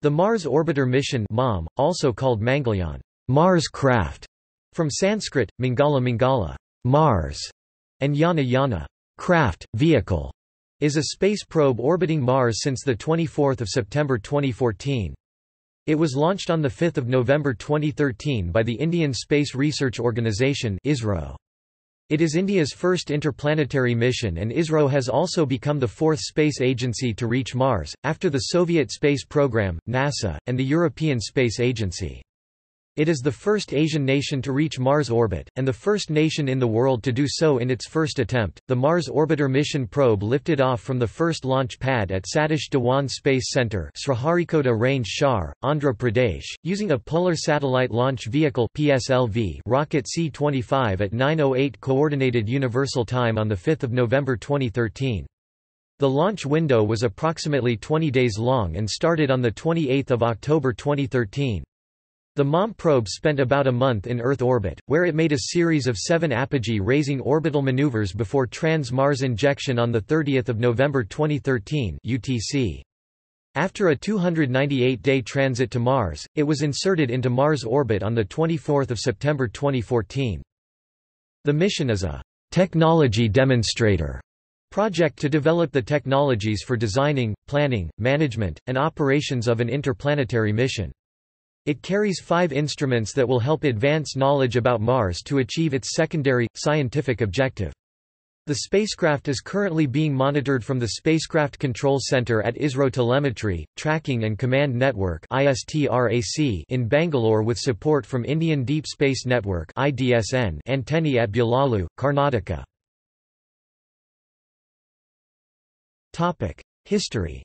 The Mars Orbiter Mission MOM, also called Mangalyaan Mars craft", from Sanskrit, Mangala Mangala Mars", and Yana Yana craft, vehicle", is a space probe orbiting Mars since 24 September 2014. It was launched on 5 November 2013 by the Indian Space Research Organisation ISRO. It is India's first interplanetary mission and ISRO has also become the fourth space agency to reach Mars, after the Soviet space program, NASA, and the European Space Agency. It is the first Asian nation to reach Mars orbit, and the first nation in the world to do so in its first attempt. The Mars Orbiter mission probe lifted off from the first launch pad at Satish Dhawan Space Center, Sriharikota Range Shar, Andhra Pradesh, using a Polar Satellite Launch Vehicle (PSLV) rocket C-25 at 9:08 Coordinated Universal Time on the 5th of November 2013. The launch window was approximately 20 days long and started on the 28th of October 2013. The MOM probe spent about a month in Earth orbit, where it made a series of seven apogee-raising orbital maneuvers before trans-Mars injection on 30 November 2013 UTC. After a 298-day transit to Mars, it was inserted into Mars orbit on 24 September 2014. The mission is a technology demonstrator project to develop the technologies for designing, planning, management, and operations of an interplanetary mission. It carries five instruments that will help advance knowledge about Mars to achieve its secondary, scientific objective. The spacecraft is currently being monitored from the Spacecraft Control Center at ISRO Telemetry, Tracking and Command Network in Bangalore with support from Indian Deep Space Network antennae at Byalalu, Karnataka. History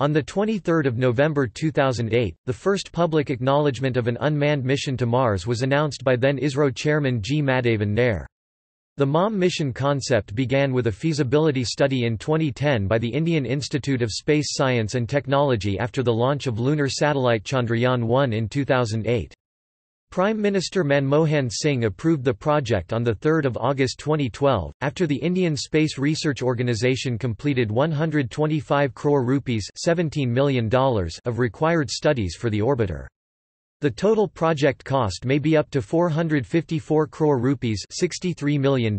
On 23 November 2008, the first public acknowledgement of an unmanned mission to Mars was announced by then ISRO chairman G. Madhavan Nair. The MOM mission concept began with a feasibility study in 2010 by the Indian Institute of Space Science and Technology after the launch of lunar satellite Chandrayaan-1 in 2008. Prime Minister Manmohan Singh approved the project on 3 August 2012, after the Indian Space Research Organisation completed 125 crore rupees $17 million of required studies for the orbiter. The total project cost may be up to 454 crore rupees $63 million.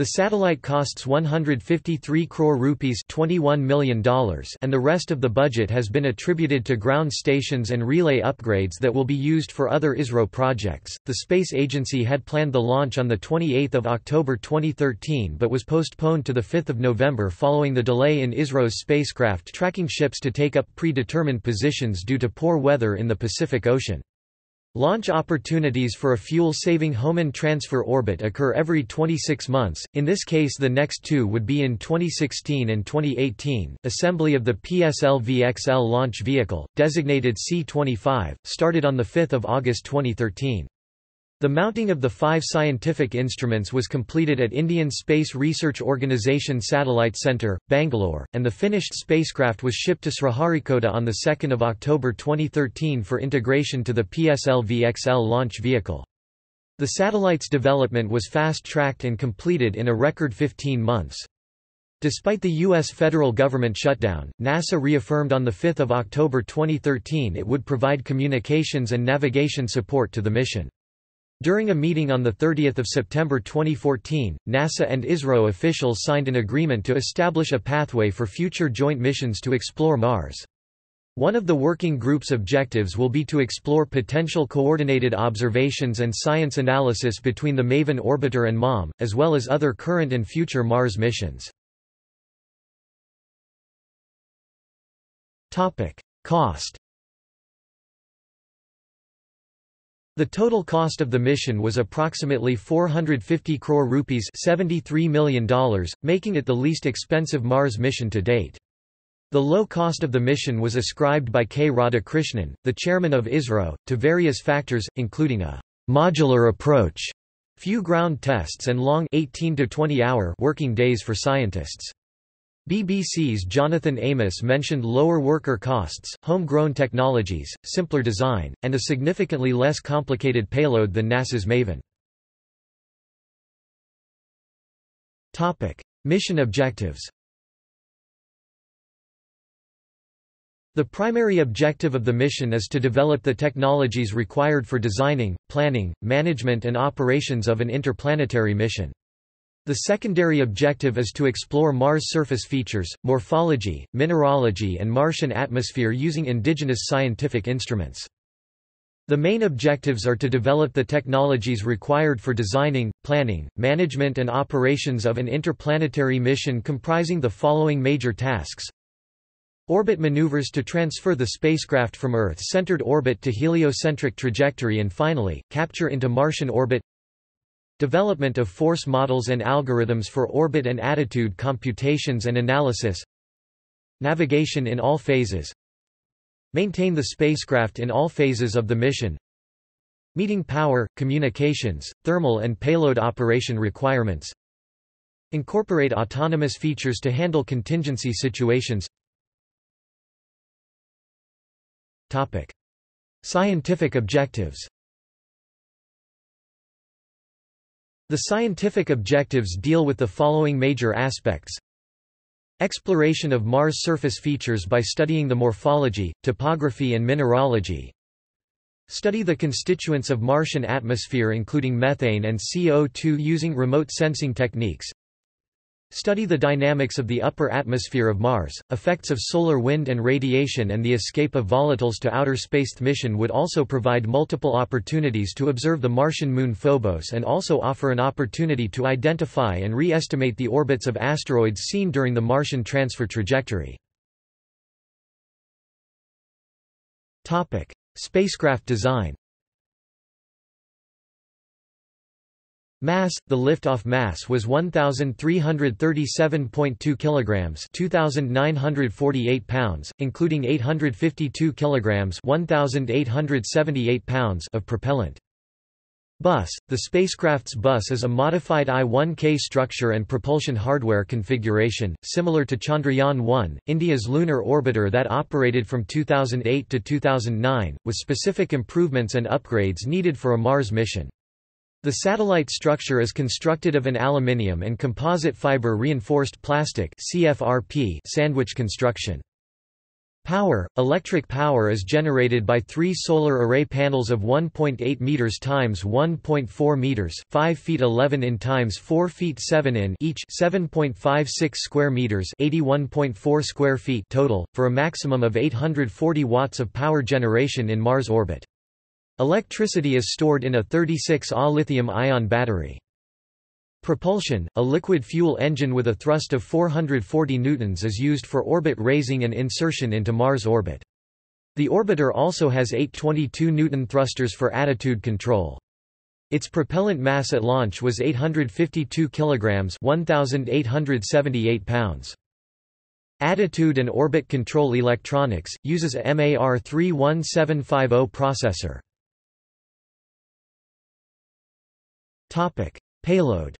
The satellite costs 153 crore rupees $21 million and the rest of the budget has been attributed to ground stations and relay upgrades that will be used for other ISRO projects. The space agency had planned the launch on the 28th of October 2013 but was postponed to the 5th of November following the delay in ISRO's spacecraft tracking ships to take up predetermined positions due to poor weather in the Pacific Ocean. Launch opportunities for a fuel-saving Hohmann transfer orbit occur every 26 months, in this case the next two would be in 2016 and 2018. Assembly of the PSLV-XL launch vehicle, designated C-25, started on 5 August 2013. The mounting of the five scientific instruments was completed at Indian Space Research Organisation Satellite Centre, Bangalore, and the finished spacecraft was shipped to Sriharikota on 2 October 2013 for integration to the PSLV-XL launch vehicle. The satellite's development was fast-tracked and completed in a record 15 months. Despite the U.S. federal government shutdown, NASA reaffirmed on 5 October 2013 it would provide communications and navigation support to the mission. During a meeting on 30 September 2014, NASA and ISRO officials signed an agreement to establish a pathway for future joint missions to explore Mars. One of the working group's objectives will be to explore potential coordinated observations and science analysis between the MAVEN orbiter and MOM, as well as other current and future Mars missions. Cost The total cost of the mission was approximately 450 crore rupees $73 million, making it the least expensive Mars mission to date. The low cost of the mission was ascribed by K. Radhakrishnan, the chairman of ISRO, to various factors, including a modular approach, few ground tests and long 18 to 20 hour working days for scientists. BBC's Jonathan Amos mentioned lower worker costs, homegrown technologies, simpler design, and a significantly less complicated payload than NASA's MAVEN. Mission objectives The primary objective of the mission is to develop the technologies required for designing, planning, management and operations of an interplanetary mission. The secondary objective is to explore Mars surface features, morphology, mineralogy and Martian atmosphere using indigenous scientific instruments. The main objectives are to develop the technologies required for designing, planning, management and operations of an interplanetary mission comprising the following major tasks. Orbit maneuvers to transfer the spacecraft from Earth-centered orbit to heliocentric trajectory and finally, capture into Martian orbit Development of force models and algorithms for orbit and attitude computations and analysis Navigation in all phases Maintain the spacecraft in all phases of the mission. Meeting power, communications, thermal and payload operation requirements. Incorporate autonomous features to handle contingency situations. Topic: Scientific objectives. The scientific objectives deal with the following major aspects Exploration of Mars surface features by studying the morphology, topography and mineralogy. Study the constituents of Martian atmosphere including methane and CO2 using remote sensing techniques. Study the dynamics of the upper atmosphere of Mars, effects of solar wind and radiation and the escape of volatiles to outer space. The mission would also provide multiple opportunities to observe the Martian moon Phobos and also offer an opportunity to identify and re-estimate the orbits of asteroids seen during the Martian transfer trajectory. Spacecraft design Mass The liftoff mass was 1337.2 kilograms, 2948 pounds, including 852 kilograms, 1878 pounds of propellant. Bus The spacecraft's bus is a modified I-1K structure and propulsion hardware configuration, similar to Chandrayaan-1, India's lunar orbiter that operated from 2008 to 2009, with specific improvements and upgrades needed for a Mars mission. The satellite structure is constructed of an aluminium and composite fiber reinforced plastic CFRP sandwich construction. Power – Electric power is generated by three solar array panels of 1.8 meters times 1.4 meters 5 feet 11 in times 4 feet 7 in each 7.56 square meters 81.4 square feet total, for a maximum of 840 watts of power generation in Mars orbit. Electricity is stored in a 36A lithium-ion battery. Propulsion, a liquid fuel engine with a thrust of 440 newtons is used for orbit raising and insertion into Mars orbit. The orbiter also has eight 22 Newton thrusters for attitude control. Its propellant mass at launch was 852 kilograms, 1878 pounds. Attitude and orbit control electronics uses a MAR 31750 processor. Topic: Payload.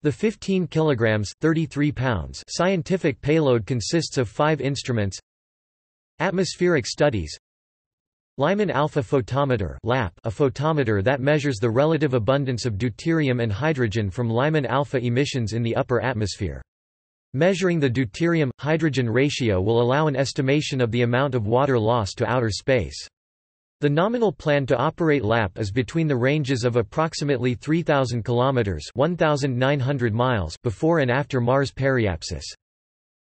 The 15 kilograms 33 pounds scientific payload consists of 5 instruments. Atmospheric studies. Lyman alpha photometer (LAP), a photometer that measures the relative abundance of deuterium and hydrogen from Lyman alpha emissions in the upper atmosphere. Measuring the deuterium-hydrogen ratio will allow an estimation of the amount of water lost to outer space. The nominal plan to operate LAP is between the ranges of approximately 3000 kilometers (1900 miles) before and after Mars periapsis.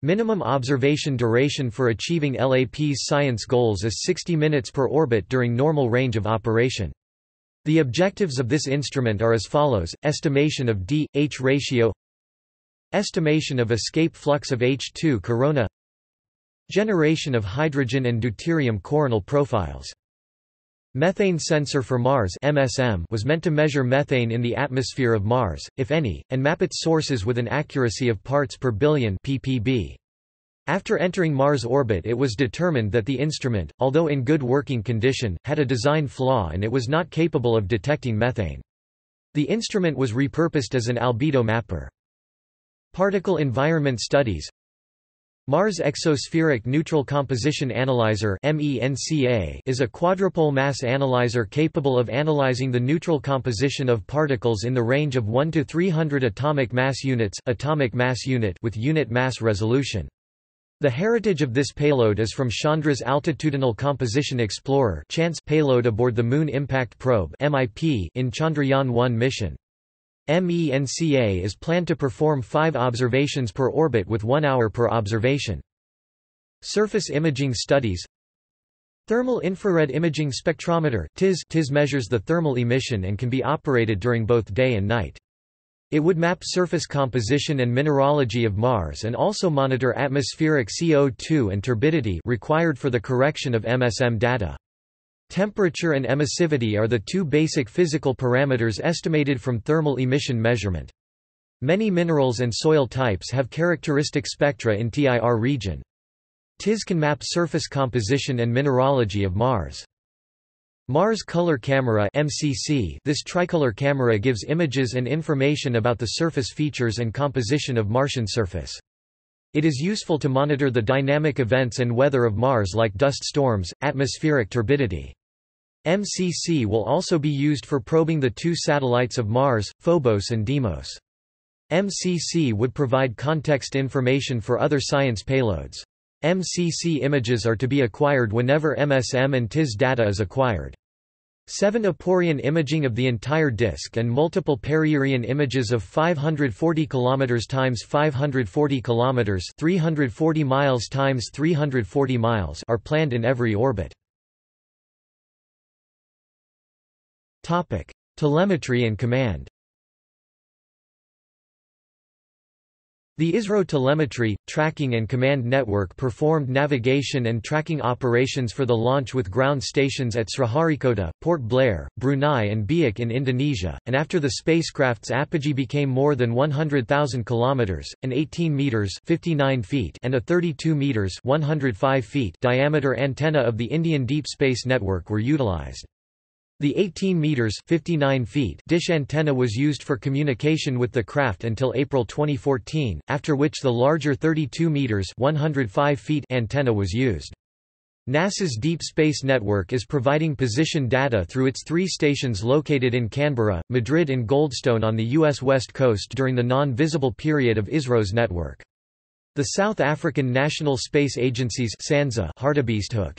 Minimum observation duration for achieving LAP's science goals is 60 minutes per orbit during normal range of operation. The objectives of this instrument are as follows, estimation of D-H ratio Estimation of escape flux of H2 corona Generation of hydrogen and deuterium coronal profiles Methane Sensor for Mars MSM was meant to measure methane in the atmosphere of Mars, if any, and map its sources with an accuracy of parts per billion ppb. After entering Mars orbit it was determined that the instrument, although in good working condition, had a design flaw and it was not capable of detecting methane. The instrument was repurposed as an albedo mapper. Particle environment studies Mars Exospheric Neutral Composition Analyzer is a quadrupole mass analyzer capable of analyzing the neutral composition of particles in the range of 1 to 300 atomic mass units atomic mass unit with unit mass resolution. The heritage of this payload is from Chandra's Altitudinal Composition Explorer payload aboard the Moon Impact Probe in Chandrayaan-1 mission. MENCA is planned to perform five observations per orbit with one hour per observation. Surface imaging studies Thermal Infrared Imaging Spectrometer TIS, TIS measures the thermal emission and can be operated during both day and night. It would map surface composition and mineralogy of Mars and also monitor atmospheric CO2 and turbidity required for the correction of MSM data. Temperature and emissivity are the two basic physical parameters estimated from thermal emission measurement. Many minerals and soil types have characteristic spectra in TIR region. TIS can map surface composition and mineralogy of Mars. Mars Color Camera MCC This tricolor camera gives images and information about the surface features and composition of Martian surface. It is useful to monitor the dynamic events and weather of Mars like dust storms, atmospheric turbidity. MCC will also be used for probing the two satellites of Mars, Phobos and Deimos. MCC would provide context information for other science payloads. MCC images are to be acquired whenever MSM and TIS data is acquired. 7 Apoapsis imaging of the entire disk and multiple perihelion images of 540 km times 540 km 340 miles times 340 miles are planned in every orbit. Topic: Telemetry and command. The ISRO telemetry, tracking and command network performed navigation and tracking operations for the launch with ground stations at Sriharikota, Port Blair, Brunei and Biak in Indonesia, and after the spacecraft's apogee became more than 100,000 kilometers, an 18 meters (59 feet) and a 32 meters (105 feet) diameter antenna of the Indian Deep Space Network were utilized. The 18 meters 59 feet dish antenna was used for communication with the craft until April 2014, after which the larger 32 meters 105 feet antenna was used. NASA's Deep Space Network is providing position data through its three stations located in Canberra, Madrid and Goldstone on the U.S. West Coast during the non-visible period of ISRO's network. The South African National Space Agency's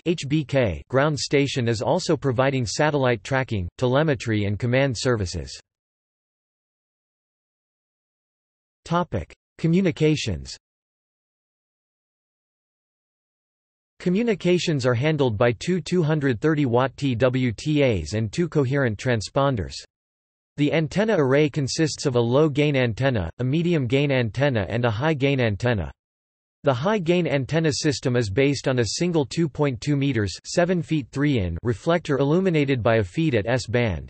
HBK ground station is also providing satellite tracking, telemetry and command services. Communications. Communications are handled by two 230-watt TWTAs and two coherent transponders. The antenna array consists of a low-gain antenna, a medium-gain antenna and a high-gain antenna. The high-gain antenna system is based on a single 2.2 meters (7 feet 3 in) reflector illuminated by a feed at S-band.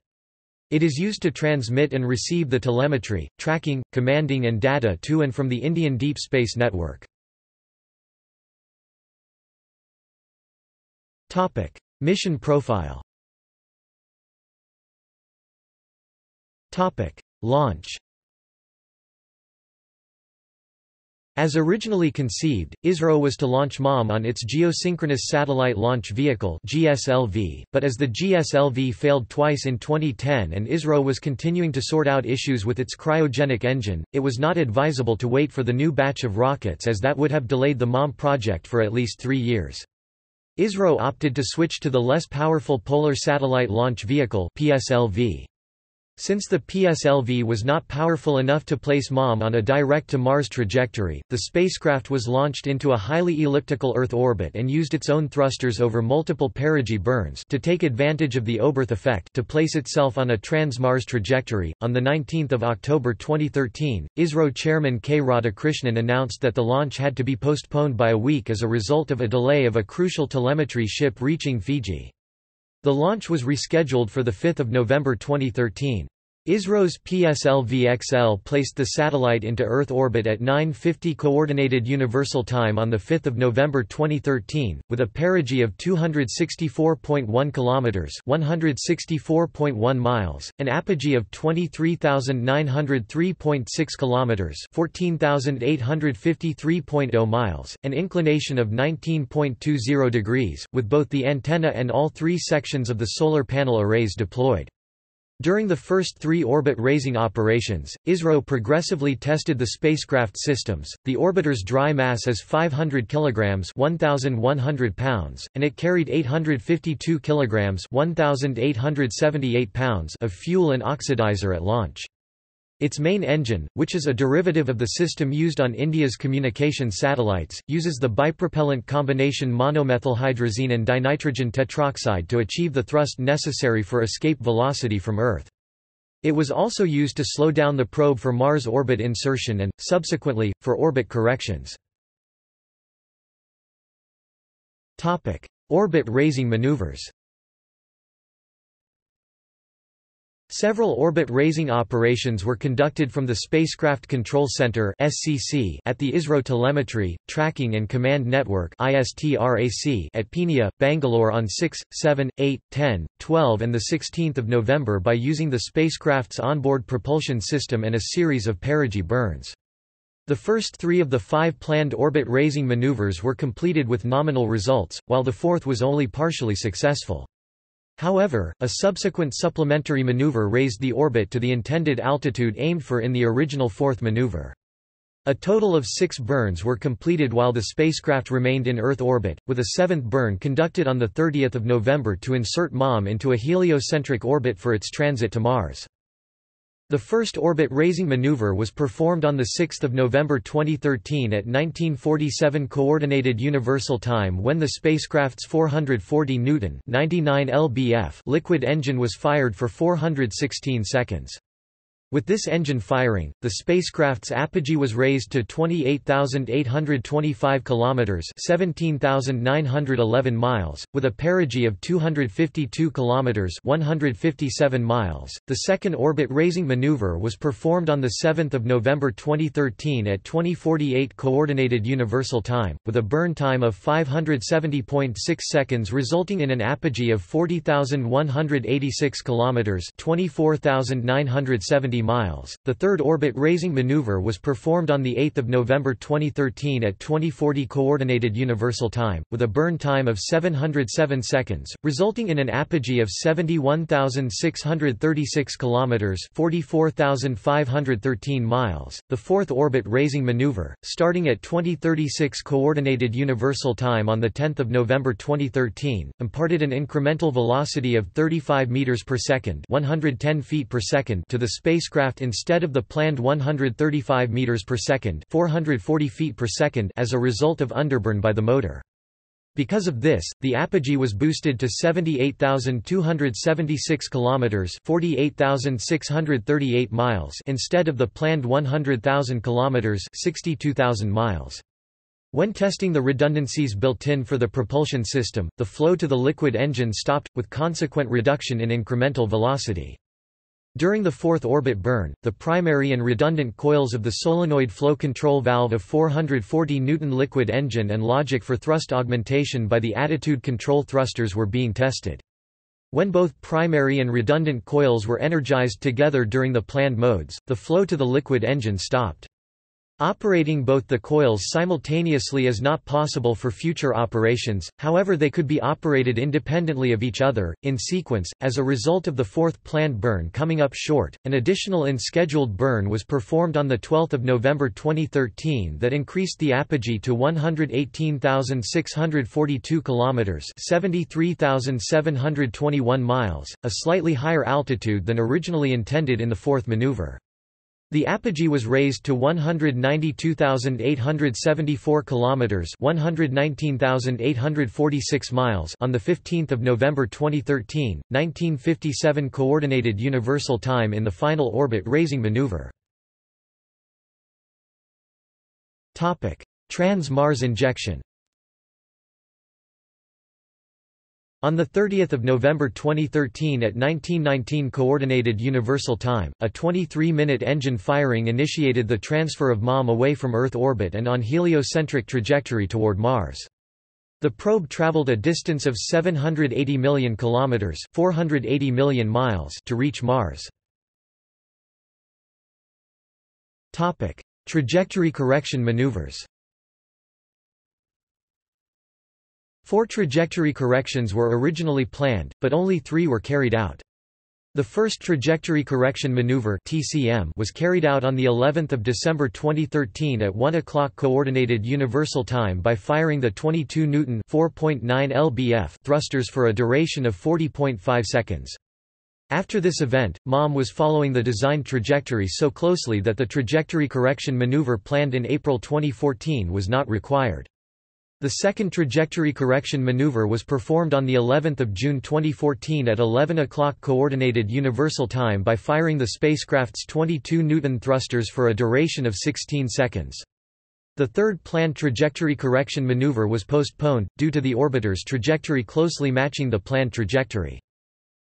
It is used to transmit and receive the telemetry, tracking, commanding and data to and from the Indian Deep Space Network. Topic: Mission profile. Launch As originally conceived, ISRO was to launch MOM on its Geosynchronous Satellite Launch Vehicle GSLV, but as the GSLV failed twice in 2010 and ISRO was continuing to sort out issues with its cryogenic engine, it was not advisable to wait for the new batch of rockets as that would have delayed the MOM project for at least three years. ISRO opted to switch to the less powerful Polar Satellite Launch Vehicle PSLV. Since the PSLV was not powerful enough to place MOM on a direct-to-Mars trajectory, the spacecraft was launched into a highly elliptical Earth orbit and used its own thrusters over multiple perigee burns to take advantage of the Oberth effect to place itself on a trans-Mars trajectory. On 19 October 2013, ISRO chairman K. Radhakrishnan announced that the launch had to be postponed by a week as a result of a delay of a crucial telemetry ship reaching Fiji. The launch was rescheduled for 5 November 2013. ISRO's PSLV-XL placed the satellite into Earth orbit at 9:50 coordinated universal time on the 5th of November 2013 with a perigee of 264.1 kilometers, 164.1 miles, an apogee of 23,903.6 kilometers, 14,853.0 miles, an inclination of 19.20 degrees, with both the antenna and all three sections of the solar panel arrays deployed. During the first three orbit-raising operations, ISRO progressively tested the spacecraft systems. The orbiter's dry mass is 500 kilograms (1,100 pounds), and it carried 852 kilograms (1,878 pounds) of fuel and oxidizer at launch. Its main engine, which is a derivative of the system used on India's communication satellites, uses the bipropellant combination monomethylhydrazine and dinitrogen tetroxide to achieve the thrust necessary for escape velocity from Earth. It was also used to slow down the probe for Mars orbit insertion and, subsequently, for orbit corrections. Orbit-raising maneuvers Several orbit-raising operations were conducted from the Spacecraft Control Center at the ISRO Telemetry, Tracking and Command Network at Peenya, Bangalore on 6, 7, 8, 10, 12 and the 16th of November by using the spacecraft's onboard propulsion system and a series of perigee burns. The first three of the five planned orbit-raising maneuvers were completed with nominal results, while the fourth was only partially successful. However, a subsequent supplementary maneuver raised the orbit to the intended altitude aimed for in the original fourth maneuver. A total of six burns were completed while the spacecraft remained in Earth orbit, with a seventh burn conducted on 30 November to insert MOM into a heliocentric orbit for its transit to Mars. The first orbit-raising maneuver was performed on 6 November 2013 at 1947 Coordinated Universal Time when the spacecraft's 440 Newton 99 lbf liquid engine was fired for 416 seconds. With this engine firing, the spacecraft's apogee was raised to 28,825 kilometers, 17,911 miles, with a perigee of 252 kilometers, 157 miles. The second orbit-raising maneuver was performed on the 7th of November 2013 at 2048 coordinated universal time, with a burn time of 570.6 seconds resulting in an apogee of 40,186 kilometers, 24,970 miles. The third orbit-raising maneuver was performed on 8 November 2013 at 2040 Coordinated Universal Time, with a burn time of 707 seconds, resulting in an apogee of 71,636 kilometers (44,513 miles). The fourth orbit-raising maneuver, starting at 2036 Coordinated Universal Time on the 10th of November 2013, imparted an incremental velocity of 35 meters per second (110 feet per second) to the space spacecraft instead of the planned 135 meters per second, 440 feet per second as a result of underburn by the motor. Because of this, the apogee was boosted to 78,276 kilometers, 48,638 miles instead of the planned 100,000 kilometers, 62,000 miles. When testing the redundancies built in for the propulsion system, the flow to the liquid engine stopped, with consequent reduction in incremental velocity. During the fourth orbit burn, the primary and redundant coils of the solenoid flow control valve of 440 Newton liquid engine and logic for thrust augmentation by the attitude control thrusters were being tested. When both primary and redundant coils were energized together during the planned modes, the flow to the liquid engine stopped. Operating both the coils simultaneously is not possible for future operations, however they could be operated independently of each other, in sequence. As a result of the fourth planned burn coming up short, an additional unscheduled burn was performed on 12 November 2013 that increased the apogee to 118,642 kilometers (73,721 miles), a slightly higher altitude than originally intended in the fourth maneuver. The apogee was raised to 192,874 kilometers, 119,846 miles on the 15th of November 2013, 1957 coordinated universal time in the final orbit raising maneuver. Topic: Trans-Mars injection. On 30 November 2013 at 1919 Coordinated Universal Time, a 23-minute engine firing initiated the transfer of MOM away from Earth orbit and on heliocentric trajectory toward Mars. The probe traveled a distance of 780 million kilometers, 480 million miles to reach Mars. Topic: Trajectory correction maneuvers. Four trajectory corrections were originally planned, but only three were carried out. The first trajectory correction maneuver (TCM) was carried out on the 11th of December 2013 at 1 o'clock coordinated universal time by firing the 22 Newton (4.9 lbf) thrusters for a duration of 40.5 seconds. After this event, MOM was following the design trajectory so closely that the trajectory correction maneuver planned in April 2014 was not required. The second trajectory correction maneuver was performed on the 11th of June 2014 at 11 o'clock coordinated universal time by firing the spacecraft's 22 Newton thrusters for a duration of 16 seconds. The third planned trajectory correction maneuver was postponed, due to the orbiter's trajectory closely matching the planned trajectory.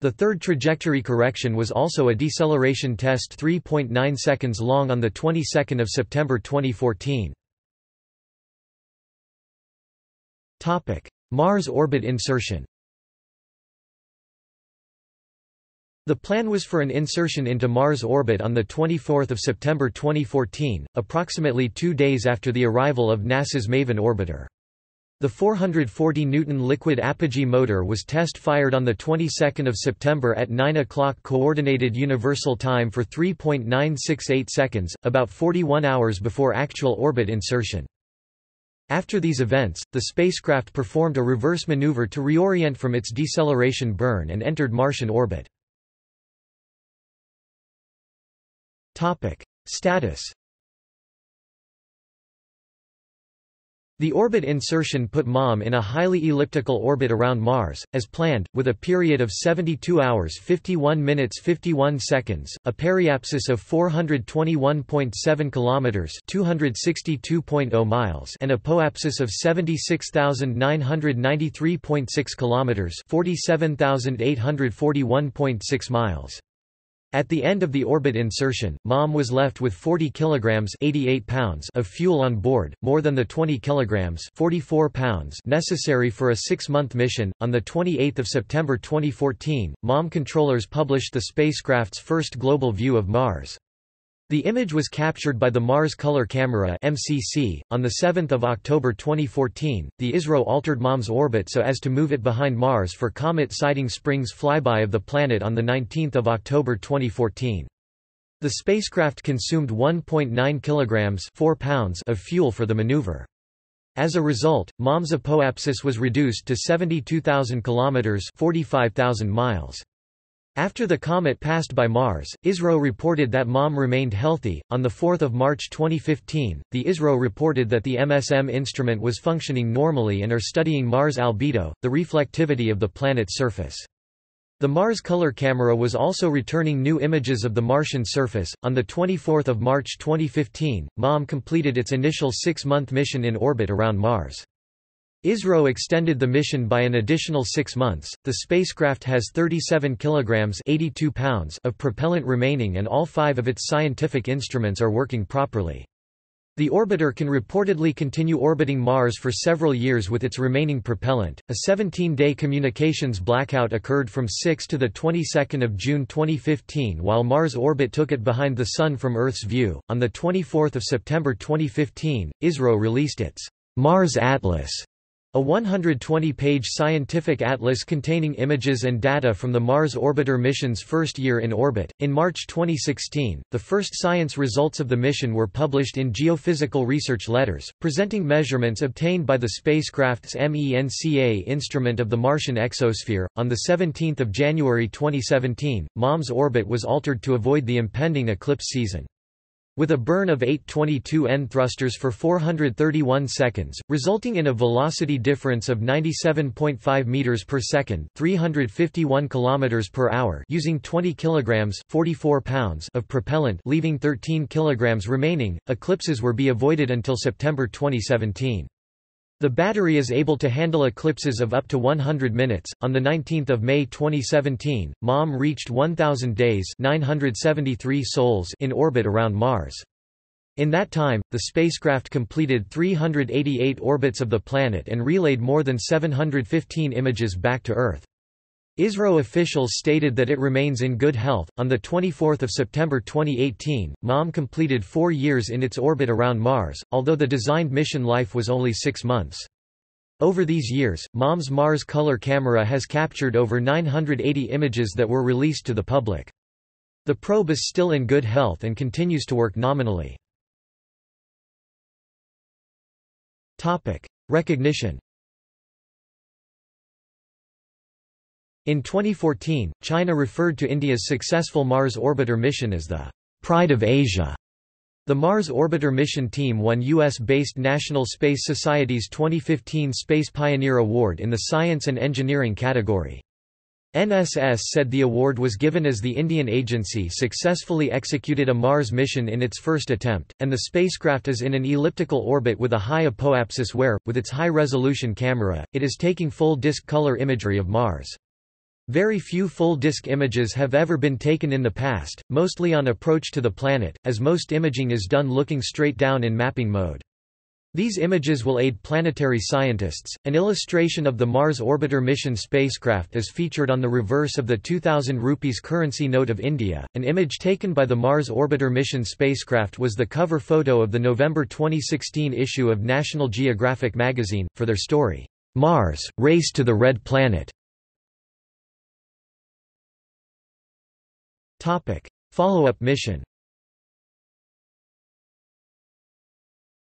The third trajectory correction was also a deceleration test 3.9 seconds long on the 22nd of September 2014. Mars orbit insertion. The plan was for an insertion into Mars orbit on 24 September 2014, approximately two days after the arrival of NASA's MAVEN orbiter. The 440 Newton liquid apogee motor was test-fired on the 22nd of September at 9 o'clock Coordinated Universal Time for 3.968 seconds, about 41 hours before actual orbit insertion. After these events, the spacecraft performed a reverse maneuver to reorient from its deceleration burn and entered Martian orbit. Status The orbit insertion put MOM in a highly elliptical orbit around Mars, as planned, with a period of 72 hours 51 minutes 51 seconds, a periapsis of 421.7 kilometers (262.0 miles) and a apoapsis of 76,993.6 kilometers (47,841.6 miles). At the end of the orbit insertion, MOM was left with 40 kilograms 88 pounds of fuel on board, more than the 20 kilograms 44 pounds necessary for a 6-month mission. On the 28th of September 2014, MOM controllers published the spacecraft's first global view of Mars. The image was captured by the Mars Color Camera (MCC) on the 7th of October 2014. The ISRO altered MOM's orbit so as to move it behind Mars for comet Siding Spring's flyby of the planet on the 19th of October 2014. The spacecraft consumed 1.9 kilograms (4 pounds) of fuel for the maneuver. As a result, MOM's apoapsis was reduced to 72,000 kilometers (45,000 miles). After the comet passed by Mars, ISRO reported that MOM remained healthy. On 4 March 2015, the ISRO reported that the MSM instrument was functioning normally and are studying Mars albedo, the reflectivity of the planet's surface. The Mars Color Camera was also returning new images of the Martian surface. On 24 March 2015, MOM completed its initial six-month mission in orbit around Mars. ISRO extended the mission by an additional six months. The spacecraft has 37 kilograms (82 pounds) of propellant remaining, and all five of its scientific instruments are working properly. The orbiter can reportedly continue orbiting Mars for several years with its remaining propellant. A 17-day communications blackout occurred from 6 to the 22nd of June 2015 while Mars orbit took it behind the Sun from Earth's view. On the 24th of September 2015, ISRO released its Mars Atlas a 120-page scientific atlas containing images and data from the Mars orbiter mission's first year in orbit. In March 2016, the first science results of the mission were published in Geophysical Research Letters, presenting measurements obtained by the spacecraft's MENCA instrument of the Martian exosphere. On the 17th of January 2017, MOM's orbit was altered to avoid the impending eclipse season. With a burn of 822 N thrusters for 431 seconds, resulting in a velocity difference of 97.5 meters per second, 351 kilometers per hour, using 20 kilograms, 44 pounds of propellant, leaving 13 kilograms remaining. Eclipses were be avoided until September 2017. The battery is able to handle eclipses of up to 100 minutes. On the 19th of May 2017, MOM reached 1000 days, 973 sols in orbit around Mars. In that time, the spacecraft completed 388 orbits of the planet and relayed more than 715 images back to Earth. ISRO officials stated that it remains in good health. On the 24th of September 2018, MOM completed 4 years in its orbit around Mars, although the designed mission life was only 6 months. Over these years, MOM's Mars color camera has captured over 980 images that were released to the public. The probe is still in good health and continues to work nominally. Topic: Recognition. In 2014, China referred to India's successful Mars orbiter mission as the Pride of Asia. The Mars Orbiter mission team won U.S.-based National Space Society's 2015 Space Pioneer Award in the Science and Engineering category. NSS said the award was given as the Indian agency successfully executed a Mars mission in its first attempt, and the spacecraft is in an elliptical orbit with a high apoapsis where, with its high-resolution camera, it is taking full-disk color imagery of Mars. Very few full-disk images have ever been taken in the past, mostly on approach to the planet, as most imaging is done looking straight down in mapping mode. These images will aid planetary scientists. An illustration of the Mars Orbiter mission spacecraft is featured on the reverse of the 2000 rupees currency note of India. An image taken by the Mars Orbiter mission spacecraft was the cover photo of the November 2016 issue of National Geographic magazine, for their story, Mars, Race to the Red Planet. Follow-up mission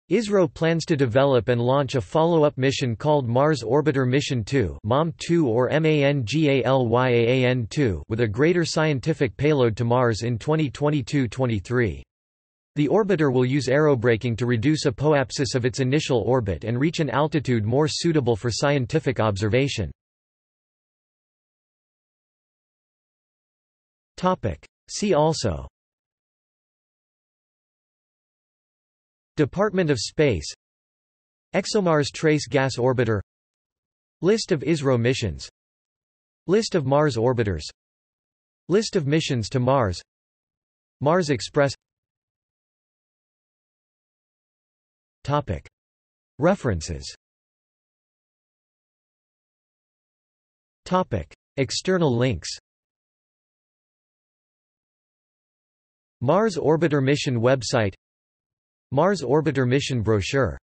ISRO plans to develop and launch a follow-up mission called Mars Orbiter Mission 2 MOM-2 or MANGALYAAN-2 with a greater scientific payload to Mars in 2022-23. The orbiter will use aerobraking to reduce apoapsis of its initial orbit and reach an altitude more suitable for scientific observation. See also. Department of Space. ExoMars Trace Gas Orbiter. List of ISRO missions. List of Mars orbiters. List of missions to Mars. Mars Express. Topic. References. Topic. External links Mars Orbiter Mission website Mars Orbiter Mission brochure